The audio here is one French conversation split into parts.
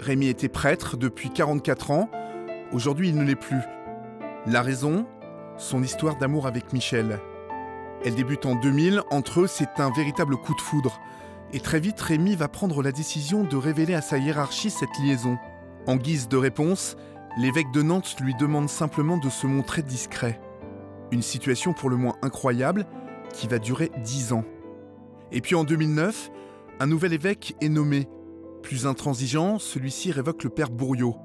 Rémi était prêtre depuis 44 ans. Aujourd'hui, il ne l'est plus. La raison Son histoire d'amour avec Michel. Elle débute en 2000. Entre eux, c'est un véritable coup de foudre. Et très vite, Rémi va prendre la décision de révéler à sa hiérarchie cette liaison. En guise de réponse, l'évêque de Nantes lui demande simplement de se montrer discret. Une situation pour le moins incroyable qui va durer dix ans. Et puis en 2009, un nouvel évêque est nommé. Plus intransigeant, celui-ci révoque le père Bourriot.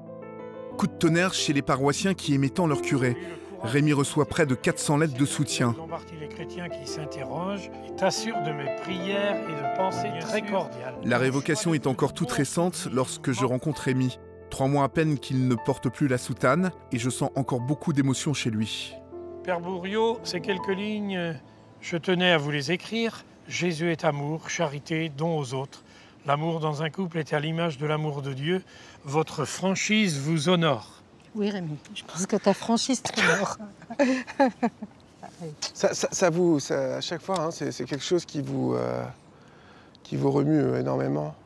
Coup de tonnerre chez les paroissiens qui émettant leur curé. Rémi reçoit près de 400 lettres de soutien. les chrétiens qui s'interrogent et t'assurent de mes prières et de pensées très cordiales. La révocation est encore toute récente lorsque je rencontre Rémi. Trois mois à peine qu'il ne porte plus la soutane et je sens encore beaucoup d'émotion chez lui. Père Bourriot, ces quelques lignes, je tenais à vous les écrire. Jésus est amour, charité, don aux autres. L'amour dans un couple est à l'image de l'amour de Dieu. Votre franchise vous honore. Oui, Rémi, je pense que ta franchise t'honore. ça, ça, vous, à chaque fois, hein, c'est quelque chose qui vous, euh, qui vous remue énormément.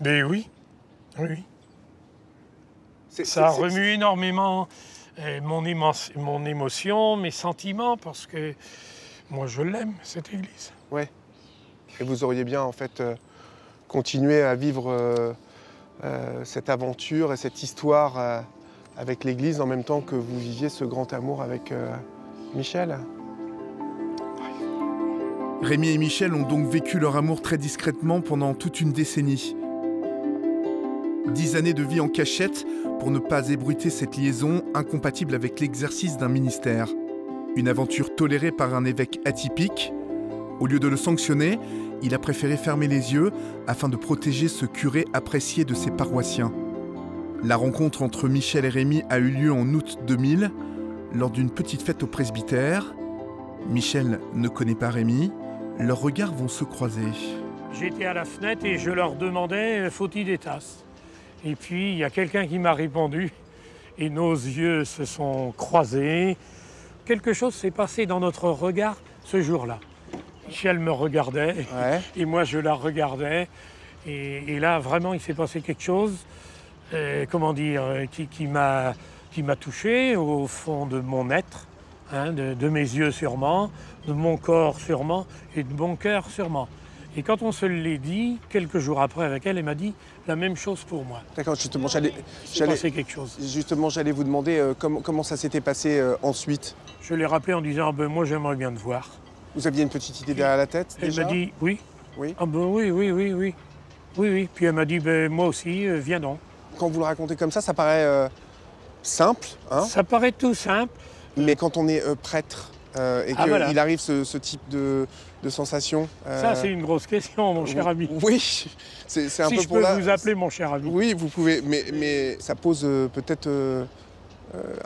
Mais oui, oui. Ça remue énormément mon, mon émotion, mes sentiments, parce que moi je l'aime, cette église. Ouais. Et vous auriez bien en fait euh, continué à vivre euh, cette aventure et cette histoire avec l'église en même temps que vous viviez ce grand amour avec Michel. Rémi et Michel ont donc vécu leur amour très discrètement pendant toute une décennie. Dix années de vie en cachette pour ne pas ébruiter cette liaison incompatible avec l'exercice d'un ministère. Une aventure tolérée par un évêque atypique. Au lieu de le sanctionner, il a préféré fermer les yeux afin de protéger ce curé apprécié de ses paroissiens. La rencontre entre Michel et Rémi a eu lieu en août 2000, lors d'une petite fête au presbytère. Michel ne connaît pas Rémi, leurs regards vont se croiser. J'étais à la fenêtre et je leur demandais faut-il des tasses? Et puis, il y a quelqu'un qui m'a répondu et nos yeux se sont croisés. Quelque chose s'est passé dans notre regard ce jour-là. Michel me regardait et moi je la regardais. Et, là, vraiment, il s'est passé quelque chose, euh, comment dire, qui, qui m'a touché au fond de mon être, hein, de, de mes yeux sûrement, de mon corps sûrement et de mon cœur sûrement. Et quand on se l'est dit, quelques jours après avec elle, elle m'a dit la même chose pour moi. D'accord, justement, j'allais. quelque chose. Justement, j'allais vous demander euh, comment, ça s'était passé euh, ensuite? Je l'ai rappelé en disant ah ben, Moi, j'aimerais bien te voir. Vous aviez une petite idée derrière la tête Elle m'a dit Oui. Oui. Ah ben oui, oui, oui, oui. Oui, oui. Puis elle m'a dit ben, Moi aussi, euh, viens donc. Quand vous le racontez comme ça, ça paraît simple. Hein? Ça paraît tout simple. Mais quand on est prêtre, et ah, qu'il arrive ce, type de, de sensation Ça, c'est une grosse question, mon cher ami. Oui, c'est un peu je pour peux vous appeler mon cher ami. Oui, vous pouvez, mais, mais ça pose euh, peut-être euh, euh,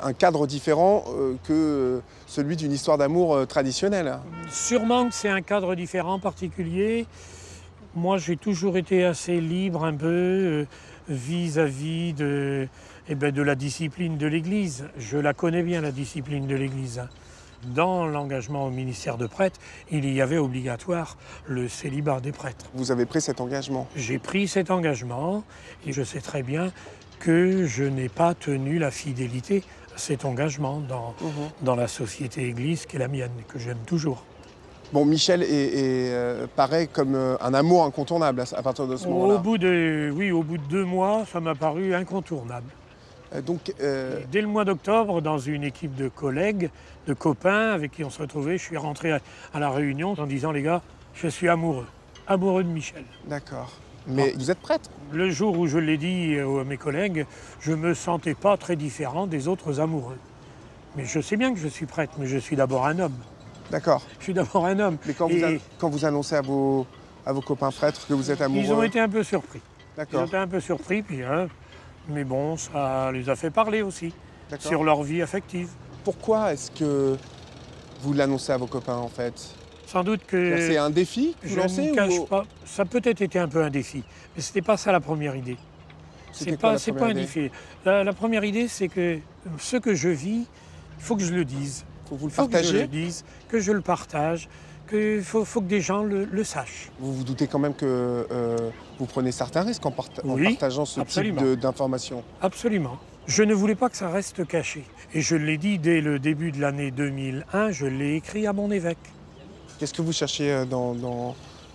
un cadre différent que celui d'une histoire d'amour traditionnelle. Sûrement que c'est un cadre différent, particulier. Moi, j'ai toujours été assez libre un peu vis-à-vis de, eh ben, de la discipline de l'Église. Je la connais bien, la discipline de l'Église dans l'engagement au ministère de prêtre, il y avait obligatoire le célibat des prêtres. Vous avez pris cet engagement? J'ai pris cet engagement et je sais très bien que je n'ai pas tenu la fidélité à cet engagement dans, mhm. dans la société église qui est la mienne, que j'aime toujours. Bon, Michel est, euh, paraît comme euh, un amour incontournable à, partir de ce moment-là. Au bout de, oui, au bout de deux mois, ça m'a paru incontournable. Euh, donc, Dès le mois d'octobre, dans une équipe de collègues, de copains avec qui on se retrouvait, je suis rentré à, la réunion en disant les gars, je suis amoureux, amoureux de Michel. D'accord. Mais vous êtes prête? Le jour où je l'ai dit à mes collègues, je ne me sentais pas très différent des autres amoureux. Mais je sais bien que je suis prête, mais je suis d'abord un homme. D'accord. Je suis d'abord un homme. Mais quand, vous, quand vous annoncez à vos, à vos copains prêtres que vous êtes amoureux Ils ont été un peu surpris. D'accord. Ils ont été un peu surpris, puis, hein, mais bon, ça les a fait parler aussi sur leur vie affective. Pourquoi est-ce que vous l'annoncez à vos copains en fait? Sans doute que. C'est un défi que Je ne cache pas. Ça peut-être été un peu un défi, mais ce n'était pas ça la première idée. C'est pas, pas un défi. La, première idée, c'est que ce que je vis, il faut que je le dise. Faut vous le faut que je le dise, que je le partage, qu'il faut, faut que des gens le, le sachent. Vous vous doutez quand même que euh, vous prenez certains risques en, parta- en Oui, partageant ce absolument. type d'informations. Absolument. Je ne voulais pas que ça reste caché. Et je l'ai dit dès le début de l'année 2001, je l'ai écrit à mon évêque. Qu'est-ce que vous cherchez euh, dans, dans,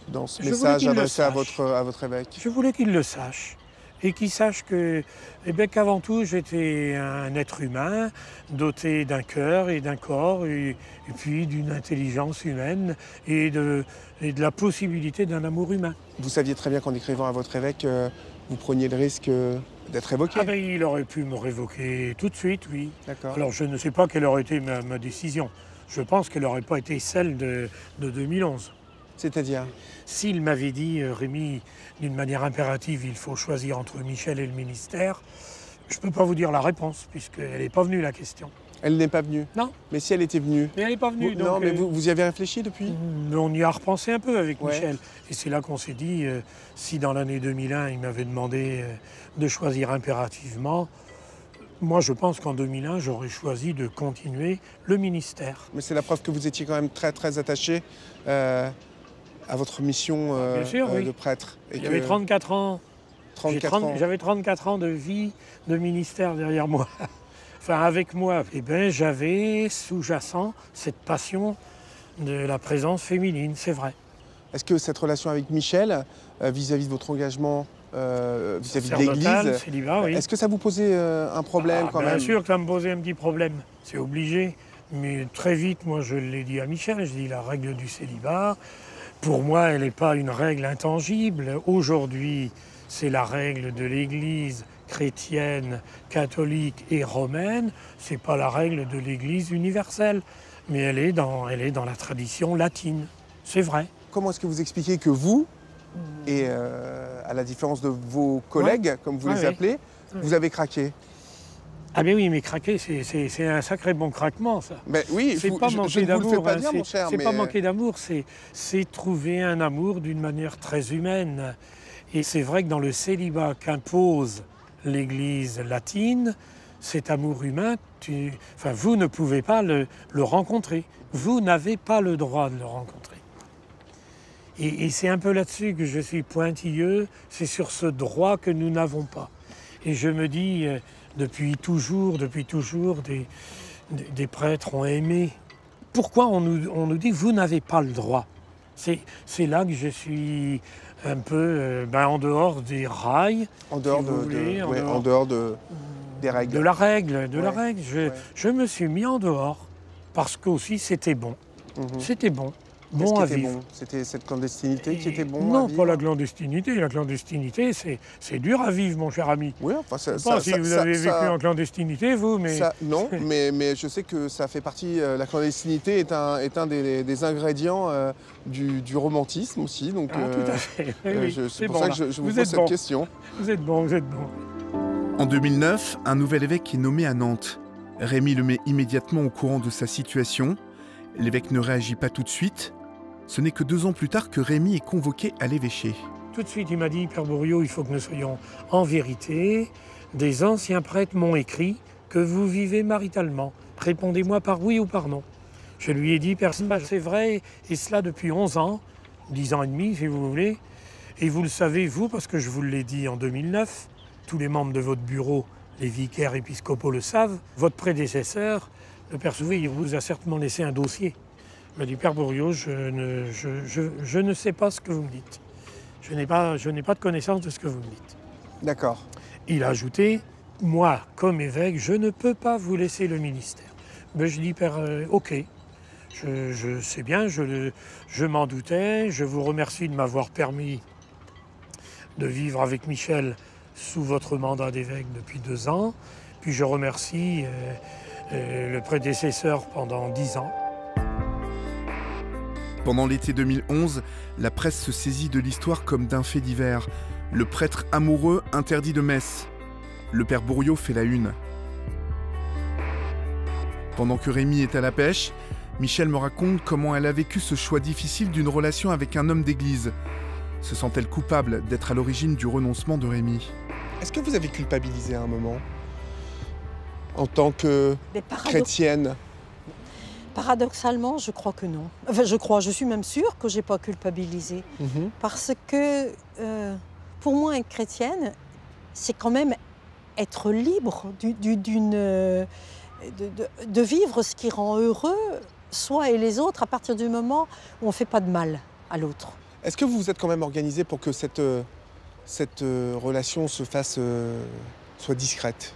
dans ce Je message adressé à votre, à votre évêque? Je voulais qu'il le sache. Et qu'il sache que, eh bien, qu'avant tout, j'étais un être humain, doté d'un cœur et d'un corps, et, et puis d'une intelligence humaine, et de, et de la possibilité d'un amour humain. Vous saviez très bien qu'en écrivant à votre évêque, euh, vous preniez le risque euh, d'être évoqué. Ah ben, il aurait pu me révoquer tout de suite, oui. D'accord. Alors je ne sais pas quelle aurait été ma, ma décision. Je pense qu'elle n'aurait pas été celle de, de 2011. C'est-à-dire S'il m'avait dit, euh, Rémi, d'une manière impérative, il faut choisir entre Michel et le ministère, je ne peux pas vous dire la réponse, puisqu'elle n'est pas venue la question. Elle n'est pas venue Non. Mais si elle était venue Mais elle n'est pas venue. vous- donc, Non, mais euh, vous, vous y avez réfléchi depuis? Mais on y a repensé un peu avec Ouais. Michel. Et c'est là qu'on s'est dit, euh, si dans l'année 2001, il m'avait demandé euh, de choisir impérativement, moi je pense qu'en 2001, j'aurais choisi de continuer le ministère. Mais c'est la preuve que vous étiez quand même très très attaché euh, à votre mission euh, sûr, euh, oui. de prêtre. Et J'avais que 34 ans. J'ai 34 30 ans. J'avais 34 ans de vie de ministère derrière moi. enfin, avec moi. Eh bien, j'avais sous-jacent cette passion de la présence féminine, c'est vrai. Est-ce que cette relation avec Michel, vis-à-vis de votre engagement vis-à-vis de l'Église, célibat, oui. est-ce que ça vous posait euh, un problème Ah, quand bien même sûr que ça me posait un petit problème, c'est obligé. Mais très vite, moi, je l'ai dit à Michel, je dis la règle du célibat, pour moi, elle n'est pas une règle intangible. Aujourd'hui, c'est la règle de l'Église chrétienne, catholique et romaine. C'est pas la règle de l'Église universelle, mais elle est dans, elle est dans la tradition latine. C'est vrai. Comment est-ce que vous expliquez que vous. Et euh, à la différence de vos collègues, comme vous les oui. appelez, vous avez craqué Ah mais oui, mais craquer, c'est- un sacré bon craquement, ça. Ben oui, C'est vous- pas je manquer d'amour. hein, c'est- mon cher, C'est mais pas manquer d'amour, c'est c'est trouver un amour d'une manière très humaine. Et c'est vrai que dans le célibat qu'impose l'Église latine, cet amour humain, tu, enfin, vous ne pouvez pas le, le rencontrer. Vous n'avez pas le droit de le rencontrer. Et, et c'est un peu là-dessus que je suis pointilleux, c'est sur ce droit que nous n'avons pas. Et je me dis, euh, depuis toujours, depuis toujours, des, des- des prêtres ont aimé. Pourquoi on nous, on nous dit vous n'avez pas le droit? C'est là que je suis un peu euh, ben, en dehors des rails, en dehors, si de, en ouais, dehors. en dehors de- des règles. de la règle, de la règle. Je, ouais. je me suis mis en dehors parce qu'aussi c'était bon. Mhm. C'était bon. Qu'est-ce Bon qui à était vivre. bon? C'était cette clandestinité qui était bon Non, à pas la clandestinité. La clandestinité, c'est c'est dur à vivre, mon cher ami. Oui, enfin, ça, Je sais pas ça- si ça- vous ça- avez vécu ça- en clandestinité, vous, mais ça- non, mais, mais je sais que ça fait partie. euh, la clandestinité est un, est un des, des ingrédients euh, du, du romantisme aussi. Donc, Ah, tout à fait. Oui, euh, oui, je- c'est pour bon, ça que je, je vous, vous pose cette bon. question. Vous êtes bon, vous êtes bon. En 2009, un nouvel évêque est nommé à Nantes. Rémi le met immédiatement au courant de sa situation. L'évêque ne réagit pas tout de suite. Ce n'est que deux ans plus tard que Rémi est convoqué à l'évêché. Tout de suite, il m'a dit, Père Bourriot, il faut que nous soyons en vérité. Des anciens prêtres m'ont écrit que vous vivez maritalement. Répondez-moi par oui ou par non. Je lui ai dit, Père, c'est vrai, et cela depuis 11 ans, 10 ans et demi, si vous voulez. Et vous le savez, vous, parce que je vous l'ai dit en 2009, tous les membres de votre bureau, les vicaires épiscopaux le savent, votre prédécesseur, le Père Souvé, il vous a certainement laissé un dossier. Il m'a dit, Père Bourriot, je ne, je- je- je ne sais pas ce que vous me dites. Je n'ai pas, je n'ai pas de connaissance de ce que vous me dites. D'accord. Il a ajouté, moi, comme évêque, je ne peux pas vous laisser le ministère. Ben, je dis, Père, euh, ok, je, je sais bien, je m'en doutais, je vous remercie de m'avoir permis de vivre avec Michel sous votre mandat d'évêque depuis deux ans, puis je remercie euh, euh, le prédécesseur pendant dix ans. Pendant l'été 2011, la presse se saisit de l'histoire comme d'un fait divers. Le prêtre amoureux interdit de messe. Le père Bourriot fait la une. Pendant que Rémi est à la pêche, Michel me raconte comment elle a vécu ce choix difficile d'une relation avec un homme d'église. Se sent-elle coupable d'être à l'origine du renoncement de Rémi? Est-ce que vous avez culpabilisé à un moment? En tant que chrétienne? Paradoxalement, je crois que non. Enfin, je crois, je suis même sûre que j'ai pas culpabilisé. Mhm. Parce que euh, pour moi, être chrétienne, c'est quand même être libre du- du- d'une, euh, de, de- de vivre ce qui rend heureux soi et les autres à partir du moment où on ne fait pas de mal à l'autre. Est-ce que vous vous êtes quand même organisé pour que cette, euh, cette relation se fasse, euh, soit discrète?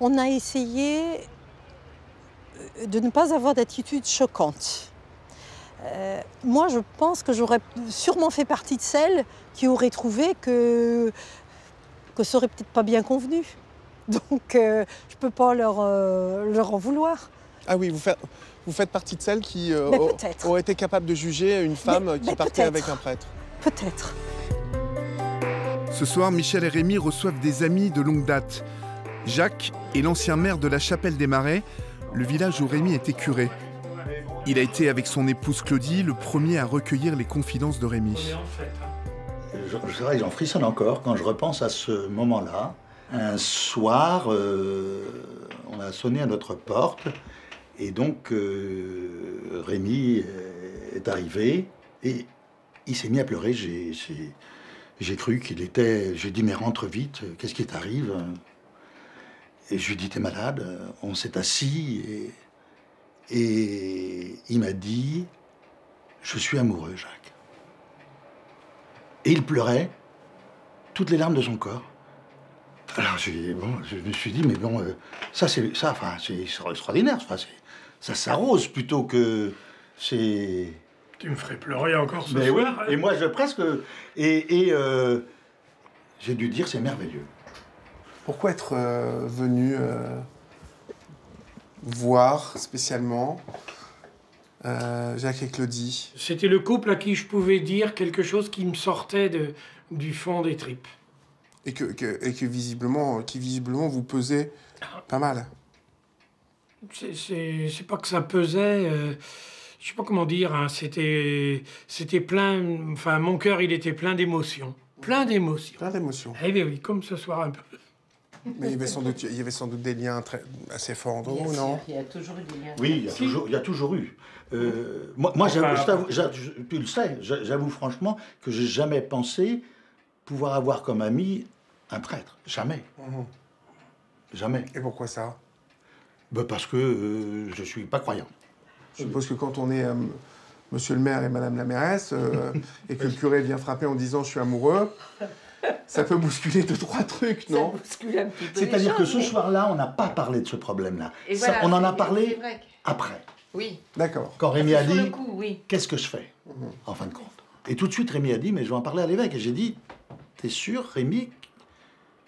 On a essayé de ne pas avoir d'attitude choquante. Euh, moi, je pense que j'aurais sûrement fait partie de celles qui auraient trouvé que, que ça aurait peut-être pas bien convenu. Donc, euh, je ne peux pas leur, euh, leur en vouloir. Ah oui, vous faites, vous faites partie de celles qui euh, auraient été capables de juger une femme qui mais partait avec un prêtre. Peut-être. Ce soir, Michel et Rémi reçoivent des amis de longue date. Jacques est l'ancien maire de la Chapelle des Marais, le village où Rémi était curé. Il a été avec son épouse Claudie le premier à recueillir les confidences de Rémi. Je, j'en frissonne encore quand je repense à ce moment-là. Un soir, euh, on a sonné à notre porte et donc euh, Rémi euh, est arrivé et il s'est mis à pleurer. J'ai cru qu'il était. J'ai dit mais rentre vite, qu'est-ce qui t'arrive? Et je lui ai dit t'es malade. On s'est assis et, et il m'a dit je suis amoureux, Jacques. Et il pleurait, toutes les larmes de son corps. Alors j'ai- bon, je me suis dit, mais bon, euh, ça c'est ça, enfin, c'est extraordinaire. Enfin, ça s'arrose plutôt que c'est. Tu me ferais pleurer encore ce Mais soir. hein. et moi je presque. Et, et, euh, j'ai dû dire, c'est merveilleux. Pourquoi être euh, venu euh, voir spécialement euh, Jacques et Claudie? C'était le couple à qui je pouvais dire quelque chose qui me sortait de, du fond des tripes. et que, que- et que visiblement, qui visiblement vous pesait pas mal C'est- pas que ça pesait, euh, je sais pas comment dire, hein, c'était c'était plein, enfin mon cœur il était plein d'émotions, plein d'émotions. Plein d'émotions. Eh bien oui, comme ce soir un peu. Mais il y avait sans doute, il y avait sans doute des liens très, assez forts entre vous, non Il y a toujours eu des liens. Oui, il y a, toujours, il y a toujours eu. Euh, moi, moi Enfin, j'avoue- je t'avoue- j'a- je- tu le sais, j'a- j'avoue franchement que j'ai jamais pensé pouvoir avoir comme ami un prêtre. Jamais. Mhm. Jamais. Et pourquoi ça? Ben, parce que euh, je suis pas croyant. Je suppose que quand on est euh, monsieur le maire et madame la mairesse, euh, et que le curé vient frapper en disant je suis amoureux, ça peut bousculer deux, trois trucs, Ça non bouscule un petit peu les C'est-à-dire que ce mais- soir-là, on n'a pas parlé de ce problème-là. Voilà, on en a parlé après. Oui. D'accord. Quand Rémi a dit oui. Qu'est-ce que je fais En fin de compte? Et tout de suite, Rémi a dit Mais je vais en parler à l'évêque. Et j'ai dit T'es sûr, Rémi,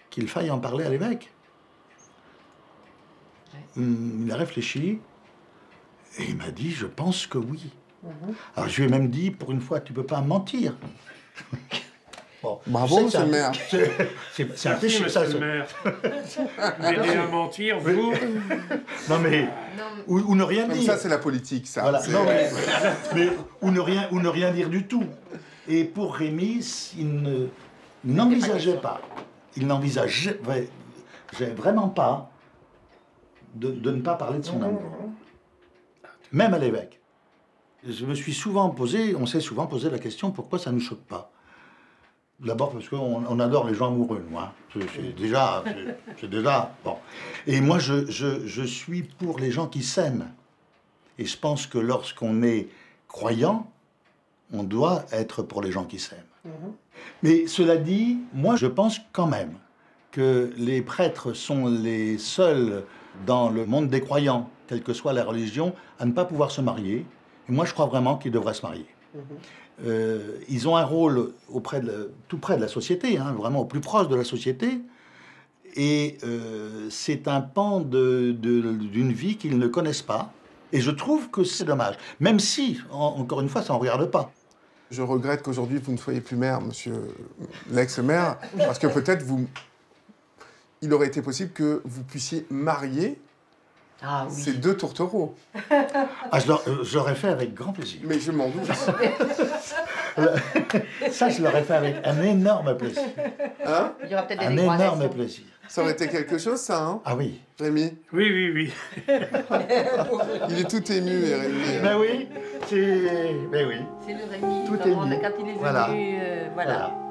qu'il faille en parler à l'évêque? Hum, Il a réfléchi et il m'a dit Je pense que oui. Mhm. Alors je lui ai même dit Pour une fois, tu peux pas mentir. Bon, Bravo, monsieur c'est le un- maire. c'est- un péché, ça. le maire. M'aider à mentir, vous. Non, mais. Non, Ou, ou ne rien Comme dire. ça, c'est la politique, ça. Voilà. Non, mais, mais- ou, ne rien, ou ne rien dire du tout. Et pour Rémi, il ne- il n'envisageait pas, il n'envisageait vraiment pas de, de ne pas parler de son amour. Même à l'évêque. Je me suis souvent posé, on s'est souvent posé la question pourquoi ça ne nous choque pas? D'abord parce qu'on on adore les gens amoureux, moi. C'est c'est déjà, c'est- déjà bon. Et moi, je, je, je suis pour les gens qui s'aiment. Et je pense que lorsqu'on est croyant, on doit être pour les gens qui s'aiment. Mais cela dit, moi je pense quand même que les prêtres sont les seuls dans le monde des croyants, quelle que soit la religion, à ne pas pouvoir se marier. Et moi je crois vraiment qu'ils devraient se marier. Euh, ils ont un rôle auprès de la- tout près de la société, hein, vraiment au plus proche de la société. Et euh, c'est un pan de- de- d'une vie qu'ils ne connaissent pas. Et je trouve que c'est dommage. Même si, en- encore une fois, ça ne regarde pas. Je regrette qu'aujourd'hui vous ne soyez plus maire, monsieur l'ex-maire, parce que peut-être vous. Il aurait été possible que vous puissiez marier Ah oui. ces deux tourtereaux. Ah, je l'aurais- euh, je l'aurais fait avec grand plaisir. Mais je m'en doute. Ça, je l'aurais fait avec un énorme plaisir. Hein Il y aura peut-être des Un énorme plaisir. Ça aurait été quelque chose, ça, hein Ah oui. Rémi Oui, oui, oui. Il est tout ému, Rémi. Ben oui, c'est. Ben oui. C'est le Rémi. Tout. Quand il est venu, Voilà. euh, voilà. Voilà.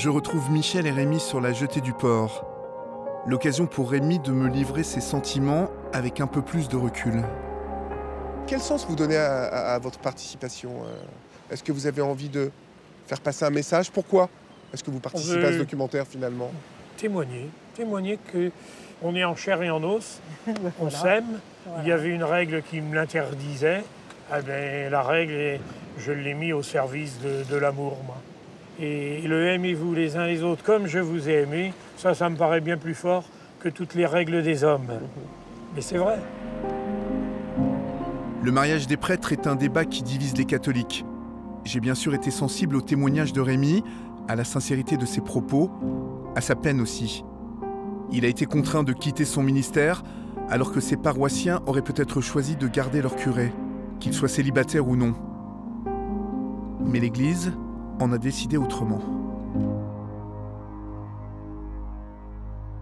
Je retrouve Michel et Rémi sur la jetée du port. L'occasion pour Rémi de me livrer ses sentiments avec un peu plus de recul. Quel sens vous donnez à, à- à votre participation euh? Est-ce que vous avez envie de faire passer un message? Pourquoi est-ce que vous participez à ce documentaire finalement? Témoigner, témoigner que on est en chair et en os, on s'aime. Voilà. Il y avait une règle qui me l'interdisait. Eh ben, la règle, est- je l'ai mis au service de, de l'amour, moi. Et le aimez-vous les uns les autres comme je vous ai aimé, ça, ça me paraît bien plus fort que toutes les règles des hommes. Mais c'est vrai. Le mariage des prêtres est un débat qui divise les catholiques. J'ai bien sûr été sensible au témoignage de Rémi, à la sincérité de ses propos, à sa peine aussi. Il a été contraint de quitter son ministère alors que ses paroissiens auraient peut-être choisi de garder leur curé, qu'il soit célibataire ou non. Mais l'Église en a décidé autrement.